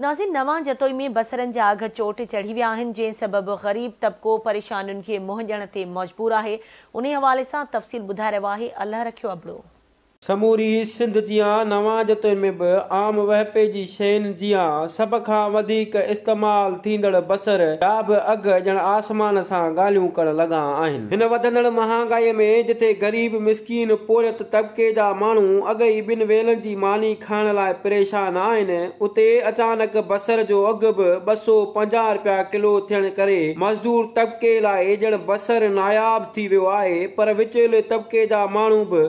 नाज़िन नवां जतोई में बसरनि जा चोट चढ़ी विया आहिनि, जंहिं ग़रीब तबिको परेशानियुनि खे मुंहुं ॾियण ते मजबूर आहे। उन हवाले सां तफ़सील ॿुधाए रहियो आहे। अलाह रखियो अबड़ो। समूरी सिंध जियाँ नवां में बि आम वहपे जी शयुनि जियाँ खां वधीक इस्तेमालु थींदड़ बसर जा बि अघ ॼण आसमान सां ॻाल्हियूं करण लॻा आहिनि हिन वधंदड़ में जिथे ग़रीब मिसकीन पोरियत तबिके जा माण्हू अॻई ॿिनि वेलनि जी मानी खाइण लाइ परेशान आहिनि उते अचानक बसर जो अघु बि ॿ सौ पंजाह रुपया किलो थियण मज़दूर तबिके लाइ ॼण बसर नायाब थी वियो आहे पर विचेले तबिके जा माण्हू बि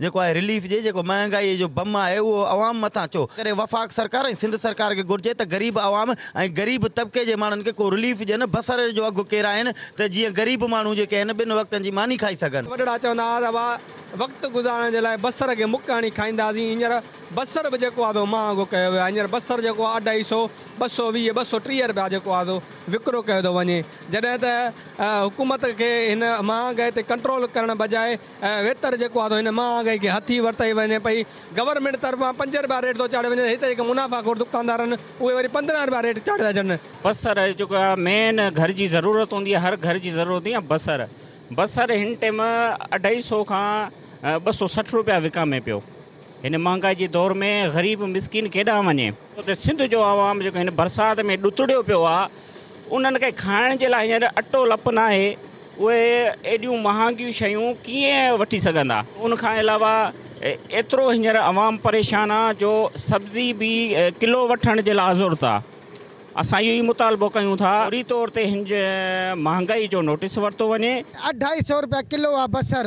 जेको आहे रिलीफ ॾिए जेको महांगाई जो बम आहे, उहो अवाम मथां अचो। करे वफ़ाक़ सरकार सिंध सरकार खे घुरिजे त ग़रीब अवाम ऐं ग़रीब तबिके जे माण्हुनि को रिलीफ ॾियनि बसर जो अघु कहिड़ा आहिनि त ग़रीब माण्हू जेके आहिनि, ॿिनि वक़्तनि मानी खाई सघनि। वॾड़ा चवंदा हुआ गुज़ारण जे लाइ बसर खे मुक हणी खाईंदासीं, हींअर बसर बि जेको आहे महांगो कयो बसर जेको अढाई सौ, ॿ सौ वीह, ॿ सौ टीह रुपया जेको आहे विकिरो कयो त हुकूमत खे हिन महांगाई ते कंट्रोल करण बजाए वेतर जेको आहे हिन महांगाई खे हथी वरिताई वञे पई। गवर्नमेंट तरफ़ां पंज रुपया रेट थो चाढ़े वञे, हिते मुनाफ़ाखोर दुकानदार आहिनि, उहे वरी पंद्रहं रुपया रेट चाढ़े था बसर जेको मेन घर जी ज़रूरत आहे, हर घर जी ज़रूरत हूंदी बसर। बसर हिन टाइम अढाई सौ खां ॿ सौ सठि रुपया विकामे पियो। हिन महांगाई जे दौर में ग़रीब मिसकिन केॾांहुं वञे उते सिंध जो आवाम जेको हिन बरसाति में ॾुतड़ियो पियो आहे उन्हनि खे खाइण जे लाइ हींअर अटो लप न आहे उहे एॾियूं महांगियूं शयूं कीअं वठी सघंदा अवाम परेशान आहे जो सब्ज़ी बि किलो वठण जे लाइ ज़रूरत आहे असां इहो मुतालबो कयूं था वरी तौर ते हिन जो नोटिस वरितो वञे अढाई सौ रुपया किलो आहे बसर